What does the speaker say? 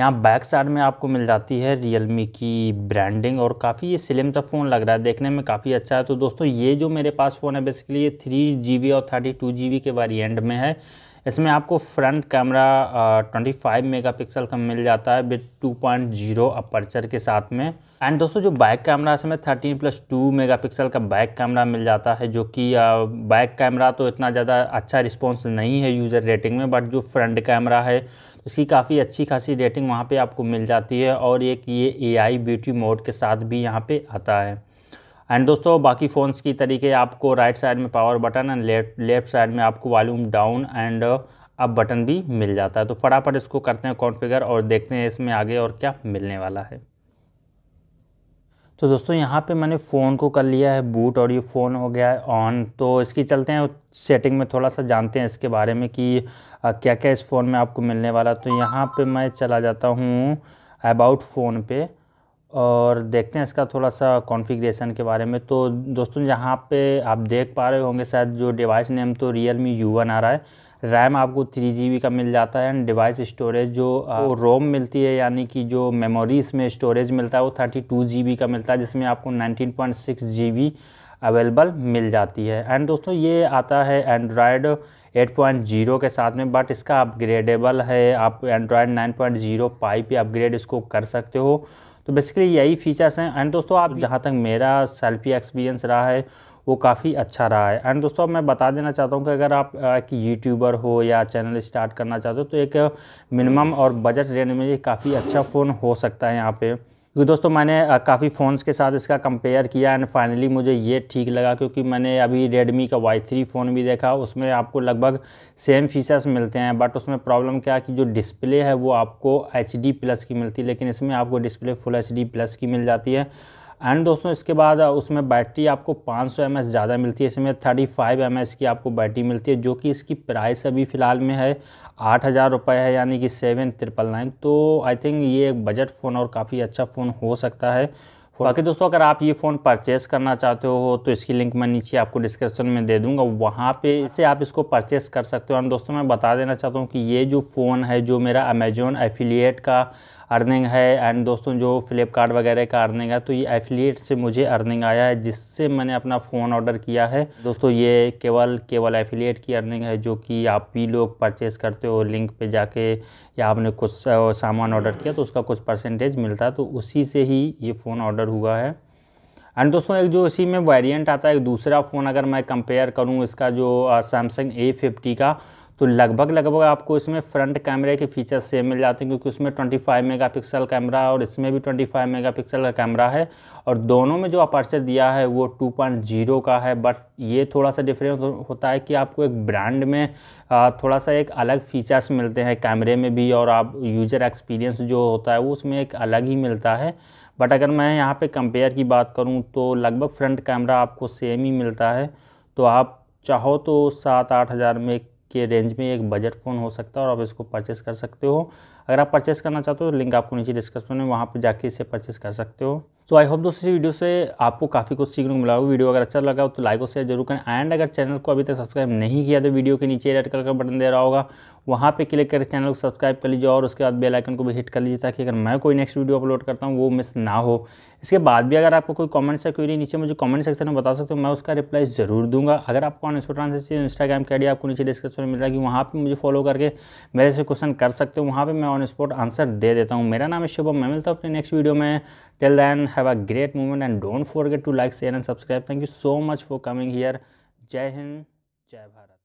यहाँ back side में आपको मिल जाती है रियलमी की ब्रांडिंग और काफ़ी ये स्लिम सा फ़ोन लग रहा है, देखने में काफ़ी अच्छा है। तो दोस्तों, ये जो मेरे पास फ़ोन है बेसिकली ये थ्री जी और थर्टी टू जी के वेरिएंट में है। इसमें आपको front camera twenty five megapixel का मिल जाता है with two point zero aperture के साथ में। एंड दोस्तों, जो बैक कैमरा इसमें थर्टीन प्लस टू मेगा का बैक कैमरा मिल जाता है, जो कि बैक कैमरा तो इतना ज़्यादा अच्छा रिस्पॉन्स नहीं है यूज़र रेटिंग में बट जो फ्रंट कैमरा है, उसकी काफ़ी अच्छी खासी रेटिंग वहाँ पे आपको मिल जाती है और एक ये ए आई ब्यूटी मोड के साथ भी यहाँ पे आता है। एंड दोस्तों, बाकी फ़ोन्स की तरीके, आपको राइट साइड में power button and left left side में आपको volume down and up button भी मिल जाता है। तो फटाफट इसको करते हैं कॉन्फ़िगर और देखते हैं इसमें आगे और क्या मिलने वाला है। तो दोस्तों, यहाँ पे मैंने फ़ोन को कर लिया है बूट और ये फ़ोन हो गया है ऑन तो इसकी चलते हैं सेटिंग में थोड़ा सा जानते हैं इसके बारे में कि क्या क्या इस फ़ोन में आपको मिलने वाला तो यहाँ पे मैं चला जाता हूँ अबाउट फ़ोन पे। और देखते हैं इसका थोड़ा सा कॉन्फ़िगरेशन के बारे में। तो दोस्तों यहाँ पे आप देख पा रहे होंगे शायद जो डिवाइस नेम तो रियल मी यू वन आ रहा है। रैम आपको थ्री जीबी का मिल जाता है एंड डिवाइस स्टोरेज जो रोम मिलती है यानी कि जो मेमोरी इसमें स्टोरेज मिलता है वो थर्टी टू जी का मिलता है जिसमें आपको nineteen point six G available मिल जाती है। एंड दोस्तों ये आता है एंड्रॉयड 8.0 के साथ में बट इसका अपग्रेडेबल है। आप एंड्रॉयड 9.0 पाई पे अपग्रेड इसको कर सकते हो। तो बेसिकली यही फीचर्स हैं। एंड दोस्तों आप जहाँ तक मेरा सेल्फी एक्सपीरियंस रहा है वो काफ़ी अच्छा रहा है। एंड दोस्तों मैं बता देना चाहता हूँ कि अगर आप एक यूट्यूबर हो या चैनल स्टार्ट करना चाहते हो तो एक मिनिमम और बजट रेंज में ये काफ़ी अच्छा फ़ोन हो सकता है यहाँ पे। क्योंकि दोस्तों मैंने काफ़ी फ़ोन्स के साथ इसका कंपेयर किया एंड फाइनली मुझे ये ठीक लगा क्योंकि मैंने अभी रेडमी का वाई थ्री फ़ोन भी देखा, उसमें आपको लगभग सेम फीचर्स मिलते हैं बट उसमें प्रॉब्लम क्या कि जो डिस्प्ले है वो आपको एच प्लस की मिलती है, लेकिन इसमें आपको डिस्प्ले फुल एच प्लस की मिल जाती है। एंड दोस्तों, इसके बाद उसमें बैटरी आपको 500 सौ ज़्यादा मिलती है। इसमें 35 फाइव की आपको बैटरी मिलती है, जो कि इसकी प्राइस अभी फ़िलहाल में है आठ हज़ार रुपये है, यानी कि सेवन ट्रिपल नाइन। तो आई थिंक ये एक बजट फ़ोन और काफ़ी अच्छा फ़ोन हो सकता है। बाकी दोस्तों, अगर आप ये फ़ोन परचेज़ करना चाहते हो तो इसकी लिंक मैं नीचे आपको डिस्क्रिप्शन में दे दूँगा। वहाँ पे से आप इसको परचेस कर सकते हो। और दोस्तों, मैं बता देना चाहता हूँ कि ये जो फ़ोन है, जो मेरा अमेजोन एफिलिएट का अर्निंग है एंड दोस्तों जो फ्लिपकार्ट वगैरह का अर्निंग है तो ये एफिलिएट से मुझे अर्निंग आया है, जिससे मैंने अपना फ़ोन ऑर्डर किया है। दोस्तों ये केवल केवल एफिलिएट की अर्निंग है, जो कि आप भी लोग परचेज़ करते हो लिंक पे जाके, या आपने कुछ सामान ऑर्डर किया तो उसका कुछ परसेंटेज मिलता है तो उसी से ही ये फ़ोन ऑर्डर हुआ है। एंड दोस्तों एक जो इसी में वेरिएंट आता है, एक दूसरा फ़ोन अगर मैं कंपेयर करूँ, इसका जो सैमसंग ए फिफ्टी का तो लगभग लगभग आपको इसमें फ्रंट कैमरे के फीचर्स सेम मिल जाते हैं, क्योंकि उसमें 25 मेगापिक्सल कैमरा और इसमें भी 25 मेगापिक्सल का कैमरा है। और दोनों में जो अपर्चर दिया है वो 2.0 का है बट ये थोड़ा सा डिफरेंस होता है कि आपको एक ब्रांड में थोड़ा सा एक अलग फीचर्स मिलते हैं कैमरे में भी और आप यूज़र एक्सपीरियंस जो होता है वो उसमें एक अलग ही मिलता है। बट अगर मैं यहाँ पर कंपेयर की बात करूँ तो लगभग फ्रंट कैमरा आपको सेम ही मिलता है। तो आप चाहो तो सात आठ हज़ार में के रेंज में एक बजट फ़ोन हो सकता है और आप इसको परचेस कर सकते हो। अगर आप परचेस करना चाहते हो तो लिंक आपको नीचे डिस्क्रिप्शन में, वहाँ पर जाके इसे परचेस कर सकते हो। तो आई होप दोस्तों इस वीडियो से आपको काफ़ी कुछ सीखने को मिला होगा। वीडियो अगर अच्छा लगा हो तो लाइक और शेयर ज़रूर करें। एंड अगर चैनल को अभी तक सब्सक्राइब नहीं किया तो वीडियो के नीचे रेड कलर का बटन दे रहा होगा। वहाँ पे क्लिक करके चैनल को सब्सक्राइब कर लीजिए और उसके बाद बेल आइकन को भी हिट कर लीजिए ताकि अगर मैं कोई नेक्स्ट वीडियो अपलोड करता हूँ, वो मिस ना हो। इसके बाद भी अगर आपको कोई कमेंट्स या क्वेरी नीचे मुझे कमेंट सेक्शन में बता सकते हो, मैं उसका रिप्लाई ज़रूर दूँगा। अगर आपको ऑन स्पोर्टान से इंस्टाग्राम का आइडिया आपको नीचे डिस्क्रिप्शन में मिल जाएगी वहाँ पर मुझे फॉलो करके मेरे से क्वेश्चन कर सकते हो। वहाँ पर मैं ऑन स्पॉट आंसर दे देता हूँ। मेरा नाम है शुभम, मैं मिलता हूँ अपने नेक्स्ट वीडियो में। Till then have a great movement and don't forget to like share and subscribe thank you so much for coming here Jai Hind Jai Bharat